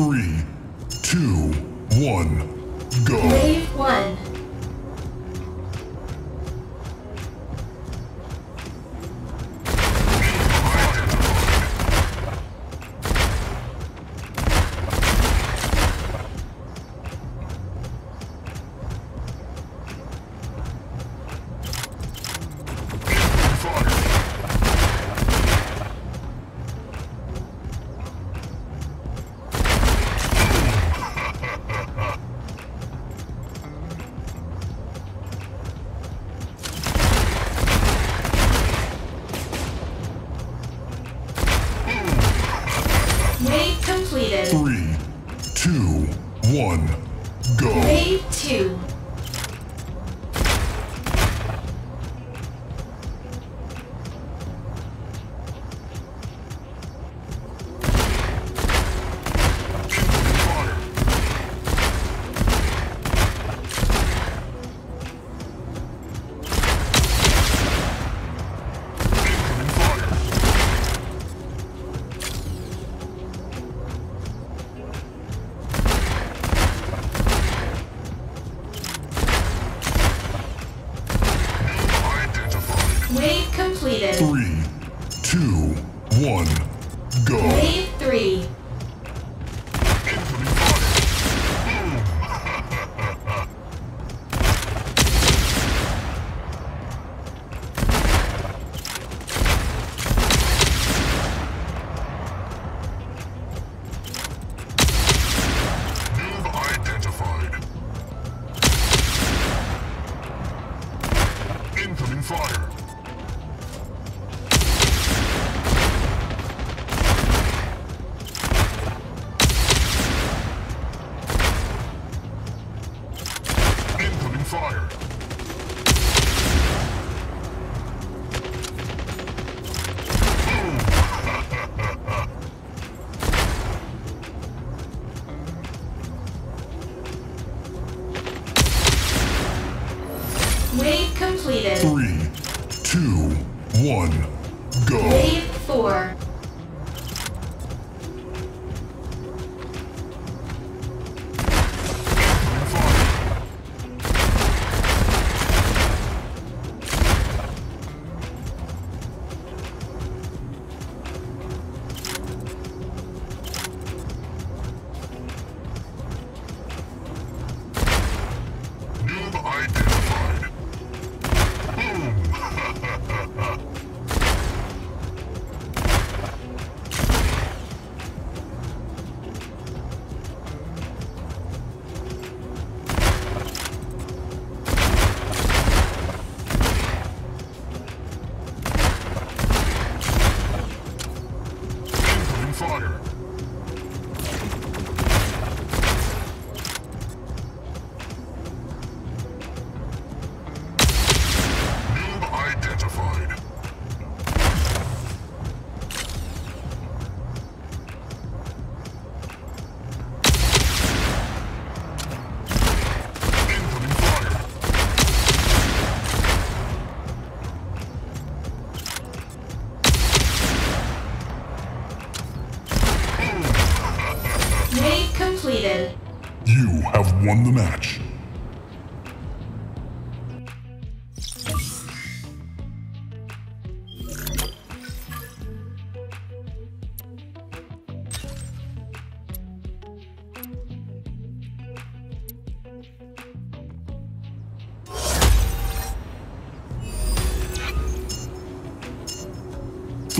Three, two, one, go. Wave one.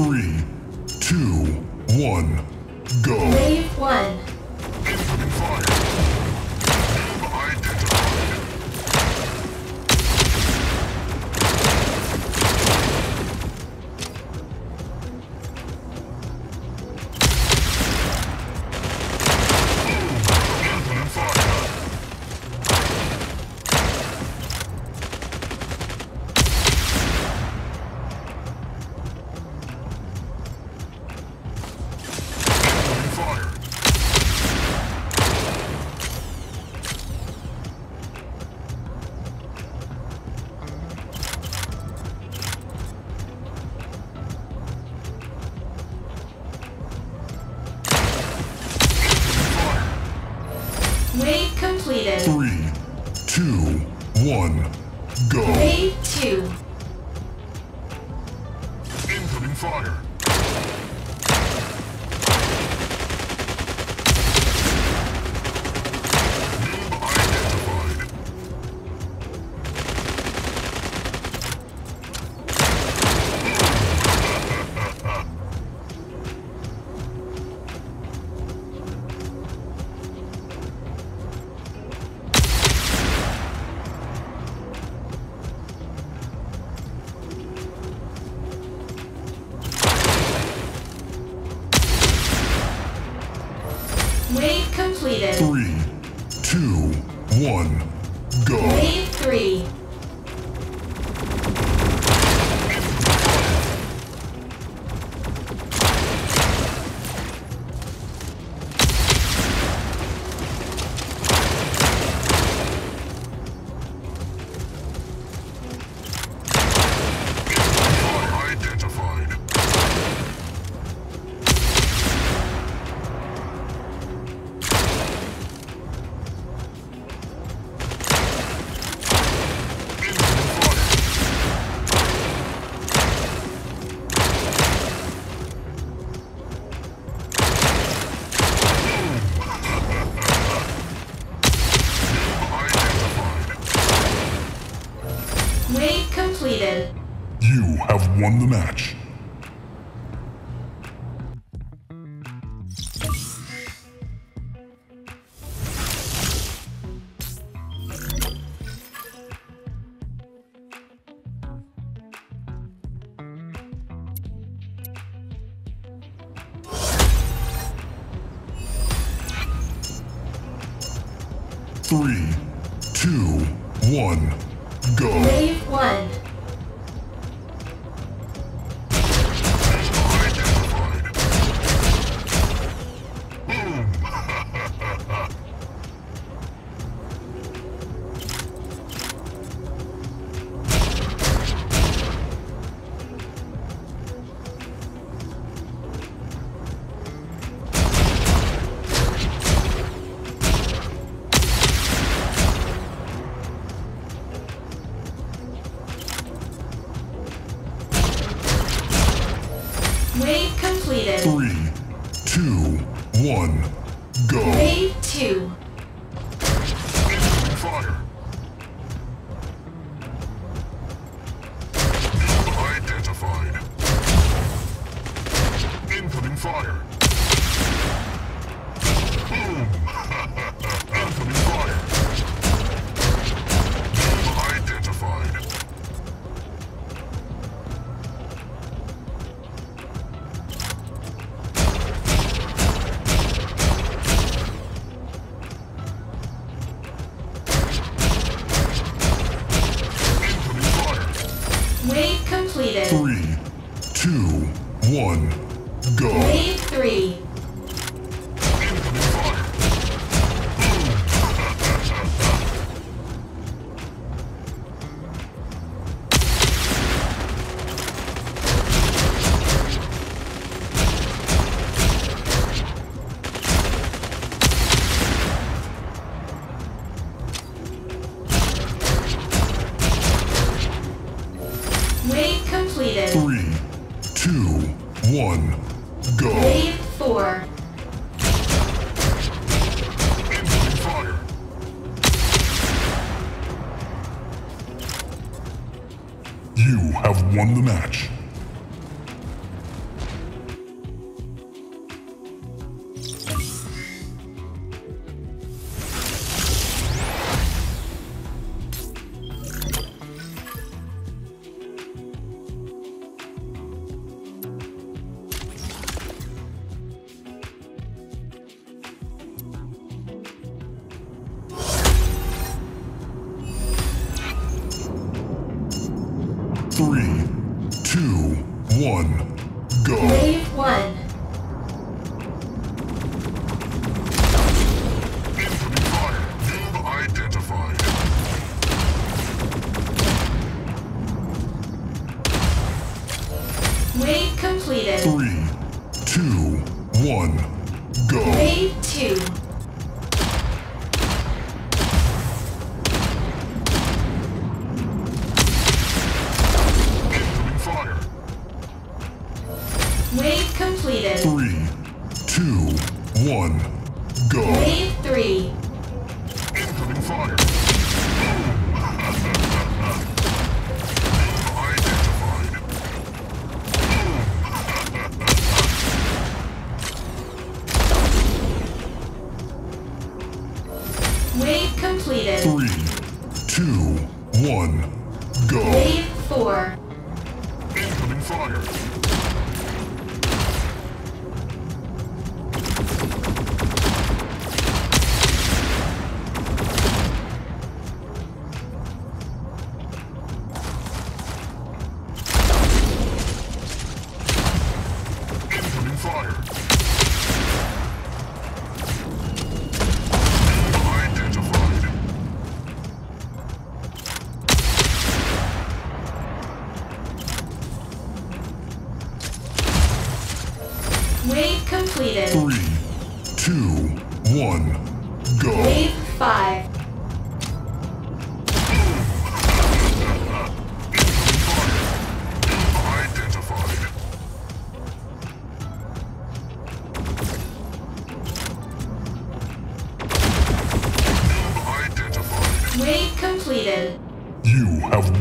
Three, two, one, go. Wave 2. Incoming fire.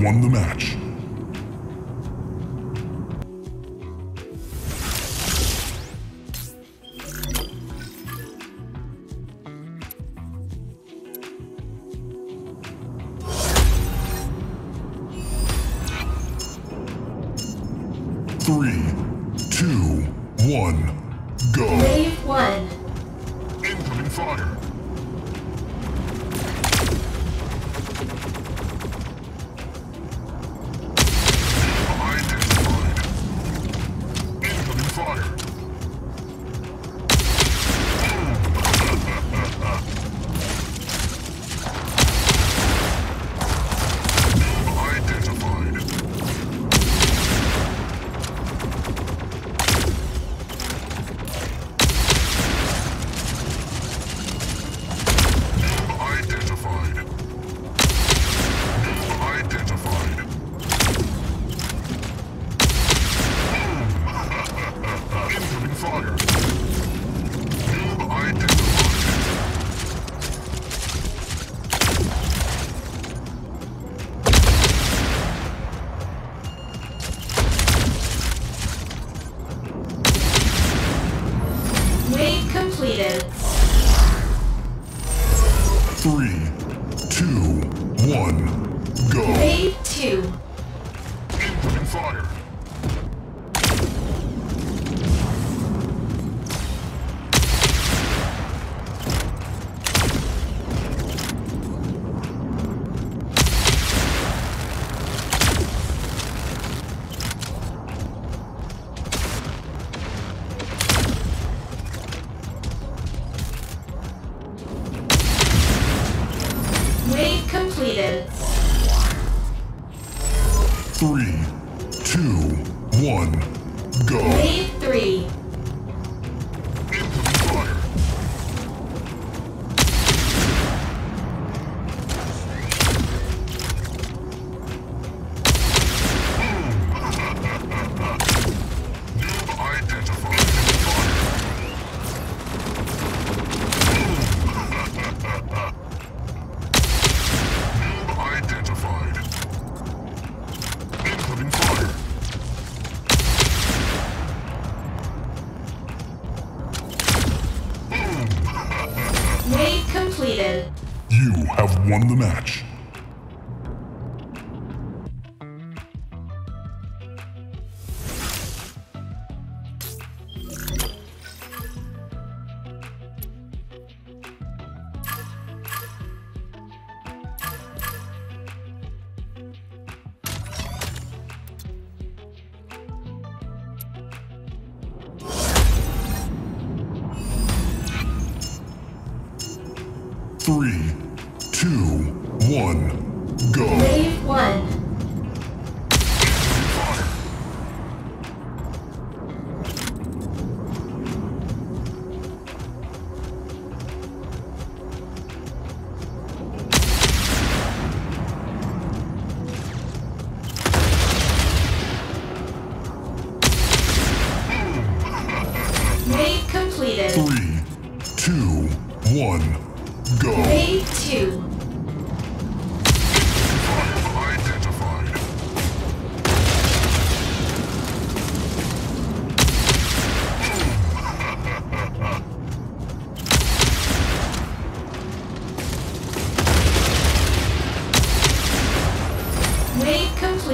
won the match. Wave completed. Three, two, one, go. Wave three. three, two, one.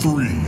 three.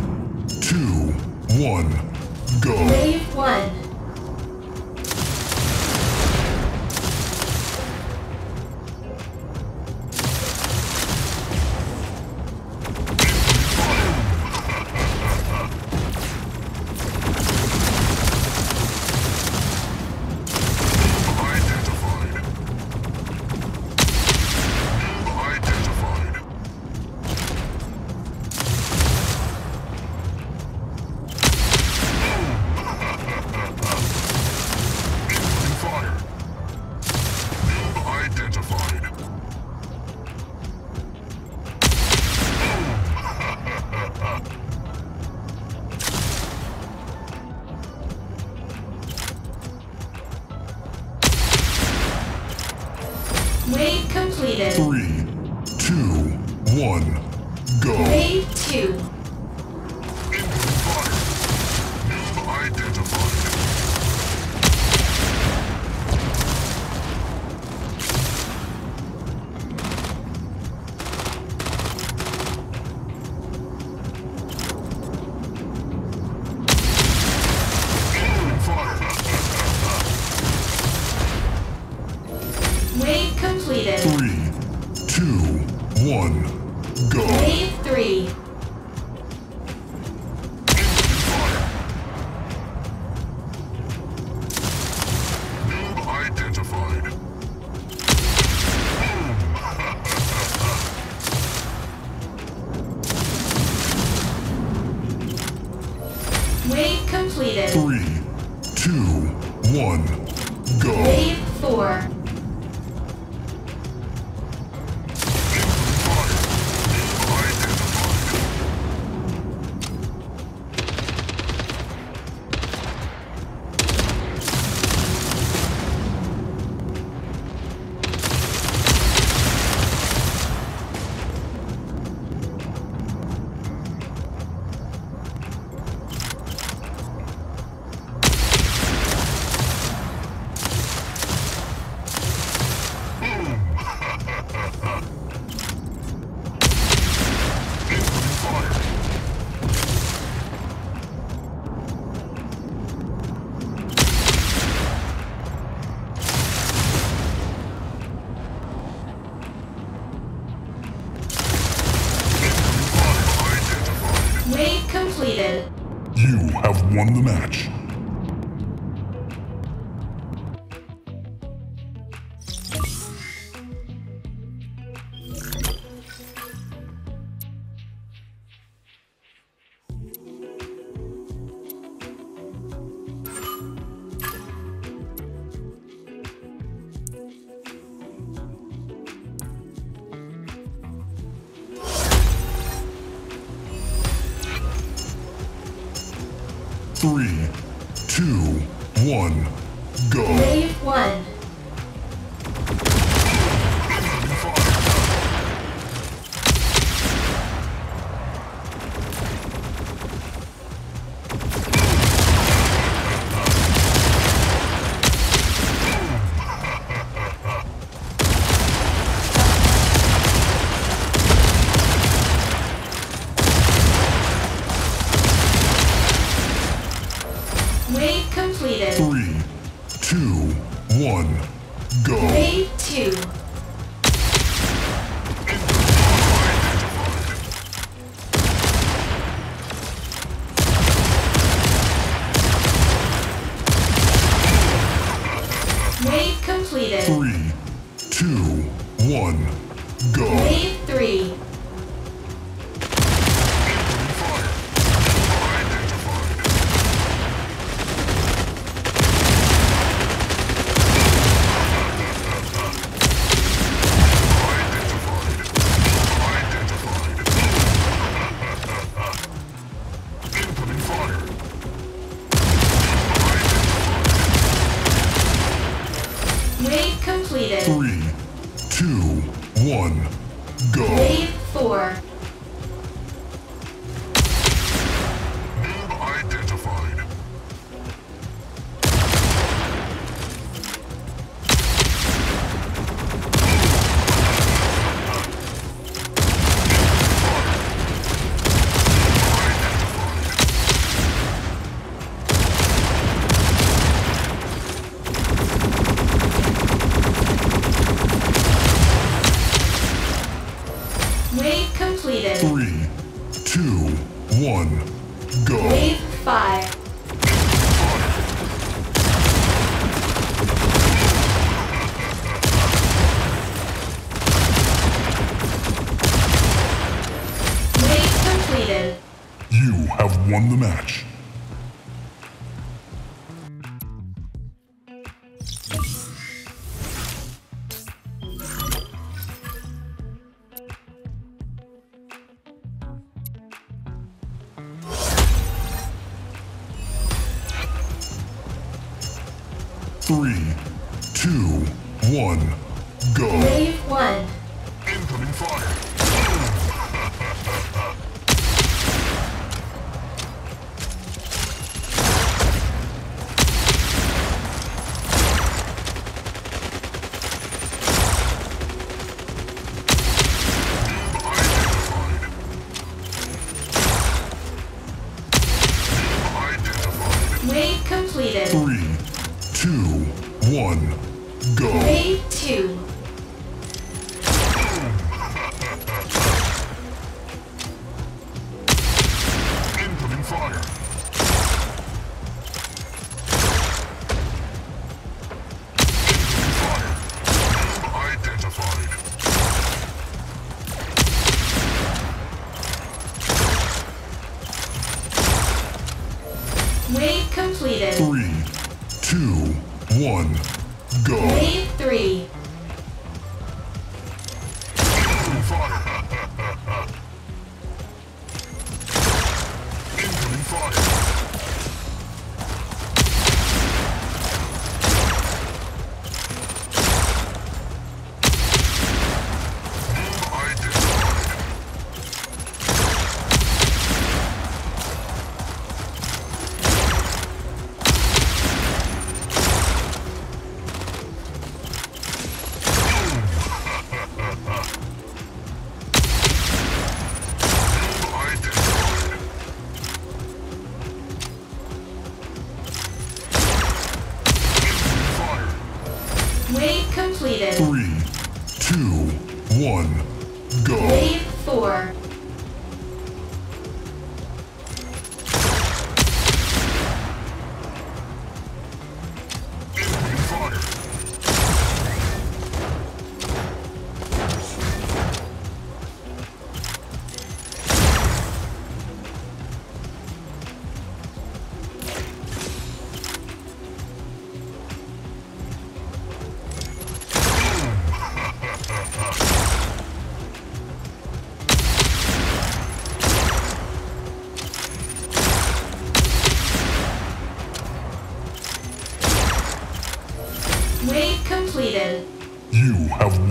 Wave completed. Three, two, one, go. Wave two. sure. three, two, one.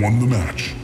Won the match.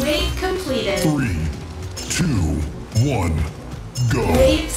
Wave completed. Three, two, one, go. Wave